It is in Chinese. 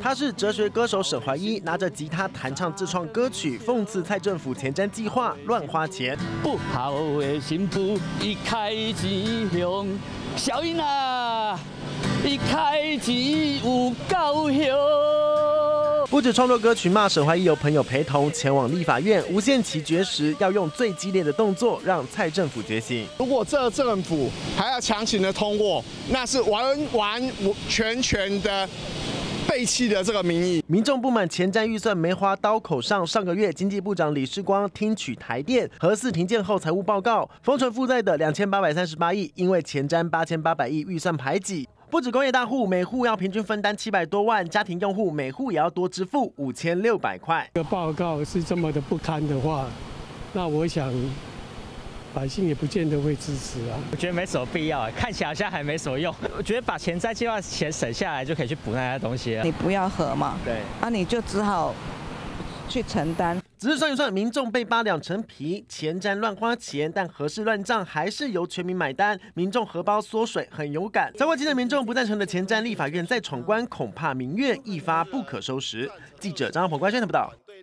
他是哲学歌手沈怀一，拿着吉他弹唱自创歌曲，讽刺蔡政府前瞻计划乱花钱。不好的新妇一开钱香，小英啊，一开钱有高兴。不止创作歌曲骂沈怀义，有朋友陪同前往立法院无限期绝食，要用最激烈的动作让蔡政府觉醒。如果这政府还要强行的通过，那是完完全全的背弃的这个民意。民众不满前瞻预算没花刀口上，上个月经济部长李世光听取台电核四停建后财务报告，封存负债的两千八百三十八亿，因为前瞻八千八百亿预算排挤。不止工业大户，每户要平均分担七百多万，家庭用户每户也要多支付五千六百块。这个报告是这么的不堪的话，那我想百姓也不见得会支持啊。我觉得没什么必要，看起来好像还没什么用。我觉得把钱在计划钱省下来，就可以去补那些东西了你不要合嘛，对，啊，你就只好去承担。只是算一算，民众被扒两层皮，前瞻乱花钱，但合适乱账还是由全民买单，民众荷包缩水，很有感。在外界的民众不赞成的前瞻立法院再闯关，恐怕民怨一发不可收拾。记者张鹏关宣的报道。